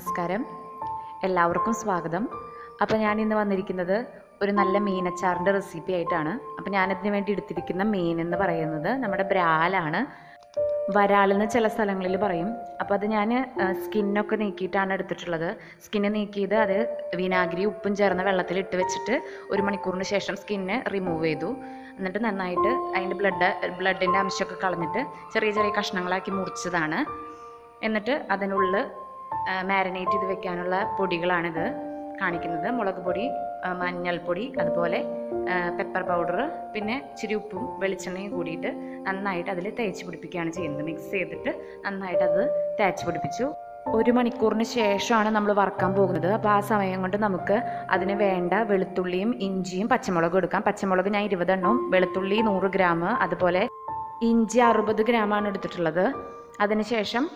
നമസ്കാരം. എല്ലാവർക്കും സ്വാഗതം. അപ്പോൾ ഞാൻ ഇന്ന് വന്നിരിക്കുന്നത് ഒരു നല്ല മീനച്ചാറിന്റെ റെസിപ്പി ആയിട്ടാണ്. അപ്പോൾ ഞാനതിന് വേണ്ടി എടുത്തിരിക്കുന്ന മീൻ എന്ന് പറയുന്നത് നമ്മുടെ ബ്രാലാണ്. വരാളെന്ന് ചില സ്ഥലങ്ങളിൽ പറയും. അപ്പോൾ അത് ഞാൻ സ്കിന്നൊക്കെ നീക്കിയിട്ടാണ് എടുത്തിട്ടുള്ളത്. സ്കിന്ന് നീക്കിയത് അത് വിനാഗിരി ഉപ്പും ചേർന്ന വെള്ളത്തിൽ ഇട്ട് വെച്ചിട്ട് ഒരു മണിക്കൂറിന് ശേഷം സ്കിന്ന് റിമൂവ് ചെയ്തു. എന്നിട്ട് നന്നായിട്ട് അതിന്റെ ബ്ലഡ് ബ്ലഡിന്റെ അംശമൊക്കെ കളഞ്ഞിട്ട് ചെറിയ ചെറിയ കഷ്ണങ്ങളാക്കി മുറിച്ചതാണ്. എന്നിട്ട് അതിനുള്ളിൽ മാരിനേറ്റ് ചെയ്ത് വെക്കാനുള്ള പൊടികളാണിത് കാണിക്കുന്നത്. മുളക് പൊടി മഞ്ഞൾപ്പൊടി അതുപോലെ പെപ്പർ പൗഡർ പിന്നെ ഇച്ചിരി ഉപ്പും വെളിച്ചെണ്ണയും കൂടിയിട്ട് നന്നായിട്ട് അതിൽ തേച്ച് പിടിപ്പിക്കുകയാണ് ചെയ്യുന്നത്. മിക്സ് ചെയ്തിട്ട് നന്നായിട്ട് അത് തേച്ച് പിടിപ്പിച്ചു. ഒരു മണിക്കൂറിന് ശേഷമാണ് നമ്മൾ വറക്കാൻ പോകുന്നത്. അപ്പോൾ ആ സമയം കൊണ്ട് നമുക്ക് അതിന് വേണ്ട വെളുത്തുള്ളിയും ഇഞ്ചിയും പച്ചമുളകും എടുക്കാം. പച്ചമുളക് ഞാൻ ഇരുപതെണ്ണവും വെളുത്തുള്ളി നൂറ് ഗ്രാം അതുപോലെ ഇഞ്ചി അറുപത് ഗ്രാമാണ് എടുത്തിട്ടുള്ളത്. അതിനുശേഷം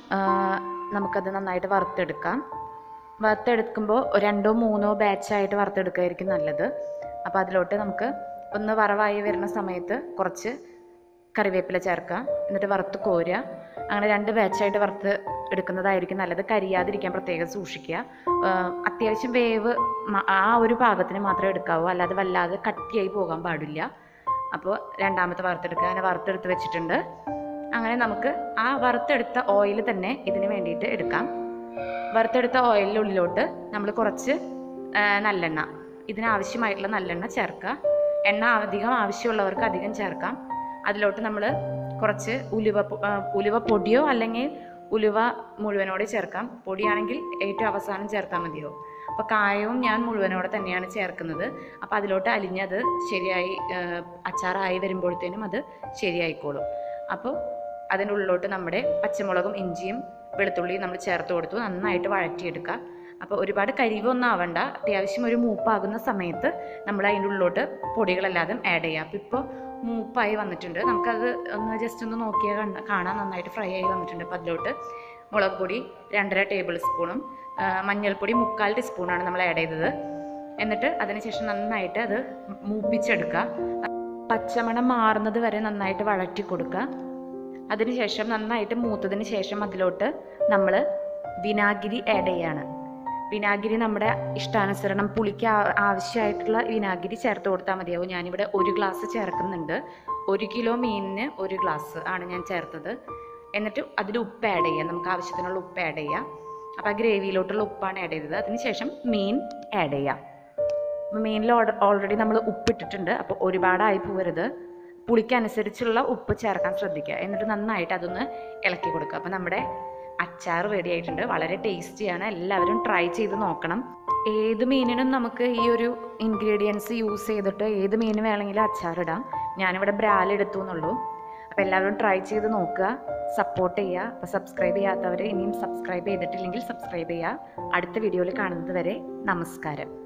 നമുക്കത് നന്നായിട്ട് വറുത്തെടുക്കാം. വറുത്തെടുക്കുമ്പോൾ രണ്ടോ മൂന്നോ ബാച്ചായിട്ട് വറുത്തെടുക്കുകയായിരിക്കും നല്ലത്. അപ്പോൾ അതിലോട്ട് നമുക്ക് ഒന്ന് വറവായി വരുന്ന സമയത്ത് കുറച്ച് കറിവേപ്പില ചേർക്കാം എന്നിട്ട് വറുത്ത് കോരുക. അങ്ങനെ രണ്ട് ബാച്ചായിട്ട് വറുത്ത് എടുക്കുന്നതായിരിക്കും നല്ലത്. കരിയാതിരിക്കാൻ പ്രത്യേകം സൂക്ഷിക്കുക. അത്യാവശ്യം വേവ് ആ ഒരു പാകത്തിന് മാത്രമേ എടുക്കാവൂ. അല്ലാതെ വല്ലാതെ കട്ടിയായി പോകാൻ പാടില്ല. അപ്പോൾ രണ്ടാമത്തെ വറുത്തെടുക്കുക. അങ്ങനെ വറുത്തെടുത്ത് വെച്ചിട്ടുണ്ട്. അങ്ങനെ നമുക്ക് ആ വറുത്തെടുത്ത ഓയിൽ തന്നെ ഇതിന് വേണ്ടിയിട്ട് എടുക്കാം. വറുത്തെടുത്ത ഓയിലിന്റെ ഉള്ളിലോട്ട് നമ്മൾ കുറച്ച് നല്ലെണ്ണ. ഇതിനാവശ്യമായിട്ടുള്ള നല്ലെണ്ണ ചേർക്കുക. എണ്ണ അധികം ആവശ്യമുള്ളവർക്ക് അധികം ചേർക്കാം. അതിലോട്ട് നമ്മൾ കുറച്ച് ഉലുവ ഉലുവ പൊടിയോ അല്ലെങ്കിൽ ഉലുവ മുഴുവനോടെ ചേർക്കാം. പൊടിയാണെങ്കിൽ ഏറ്റവും അവസാനം ചേർത്താൽ മതിയോ? അപ്പോൾ കായവും ഞാൻ മുഴുവനോടെ തന്നെയാണ് ചേർക്കുന്നത്. അപ്പോൾ അതിലോട്ട് അലിഞ്ഞത് ശരിയായി അച്ചാറായി വരുമ്പോഴത്തേനും അത് ശരിയായിക്കോളും. അപ്പോൾ അതിന്റെ ഉള്ളിലോട്ട് നമ്മുടെ പച്ചമുളകും ഇഞ്ചിയും വെളുത്തുള്ളിയും നമ്മൾ ചേർത്ത് കൊടുത്തു. നന്നായിട്ട് വഴറ്റിയെടുക്കുക അപ്പോൾ ഒരുപാട് കരിവൊന്നും ആവണ്ട. അത്യാവശ്യം ഒരു മൂപ്പാകുന്ന സമയത്ത് നമ്മൾ അതിന്റെ ഉള്ളിലോട്ട് പൊടികളെല്ലാതും ആഡ് ചെയ്യുക അപ്പോൾ ഇപ്പോൾ മൂപ്പായി വന്നിട്ടുണ്ട്. നമുക്കത് ഒന്ന് ജസ്റ്റ് ഒന്ന് നോക്കിയാൽ കാണാൻ നന്നായിട്ട് ഫ്രൈ ആയി വന്നിട്ടുണ്ട്. അപ്പോൾ അതിലോട്ട് മുളക് പൊടി രണ്ടര ടേബിൾ സ്പൂണും മഞ്ഞൾപ്പൊടി മുക്കാൽ ടീസ്പൂണാണ് നമ്മൾ ആഡ് ചെയ്തത്. എന്നിട്ട് അതിനുശേഷം നന്നായിട്ട് അത് മൂപ്പിച്ചെടുക്കുക പച്ചമണം മാറുന്നത് വരെ നന്നായിട്ട് വഴറ്റി കൊടുക്കുക അതിനുശേഷം നന്നായിട്ട് മൂത്തതിന് ശേഷം അതിലോട്ട് നമ്മൾ വിനാഗിരി ആഡ് ചെയ്യാണ്. വിനാഗിരി നമ്മുടെ ഇഷ്ടാനുസരണം പുളിക്ക് ആവശ്യമായിട്ടുള്ള വിനാഗിരി ചേർത്ത് കൊടുത്താൽ മതിയാവും. ഞാനിവിടെ ഒരു ഗ്ലാസ് ചേർക്കുന്നുണ്ട്. ഒരു കിലോ മീനിന് ഒരു ഗ്ലാസ് ആണ് ഞാൻ ചേർത്തത്. എന്നിട്ട് അതിൽ ഉപ്പ് ആഡ് ചെയ്യാം. നമുക്ക് ആവശ്യത്തിനുള്ള ഉപ്പ് ആഡ് ചെയ്യാം. അപ്പോൾ ആ ഗ്രേവിയിലോട്ടുള്ള ഉപ്പാണ് ആഡ് ചെയ്തത്. അതിനുശേഷം മീൻ ആഡ് ചെയ്യാം. മീനിൽ ഓൾറെഡി നമ്മൾ ഉപ്പിട്ടിട്ടുണ്ട്. അപ്പോൾ ഒരുപാടായി പോകരുത്. പുളിക്കനുസരിച്ചുള്ള ഉപ്പ് ചേർക്കാൻ ശ്രദ്ധിക്കുക. എന്നിട്ട് നന്നായിട്ട് അതൊന്ന് ഇളക്കി കൊടുക്കുക. അപ്പോൾ നമ്മുടെ അച്ചാർ റെഡി ആയിട്ടുണ്ട്. വളരെ ടേസ്റ്റിയാണ് എല്ലാവരും ട്രൈ ചെയ്ത് നോക്കണം. ഏത് മീനിനും നമുക്ക് ഈ ഒരു ഇൻഗ്രീഡിയൻസ് യൂസ് ചെയ്തിട്ട് ഏത് മീൻ വേണമെങ്കിലും അച്ചാറിടാം ഞാനിവിടെ ബ്രാൽ എടുത്തു എന്നുള്ളൂ. അപ്പോൾ എല്ലാവരും ട്രൈ ചെയ്ത് നോക്കുക. സപ്പോർട്ട് ചെയ്യുക. അപ്പോൾ സബ്സ്ക്രൈബ് ചെയ്യാത്തവർ ഇനിയും സബ്സ്ക്രൈബ് ചെയ്തിട്ടില്ലെങ്കിൽ സബ്സ്ക്രൈബ് ചെയ്യുക. അടുത്ത വീഡിയോയിൽ കാണുന്നത് വരെ നമസ്കാരം.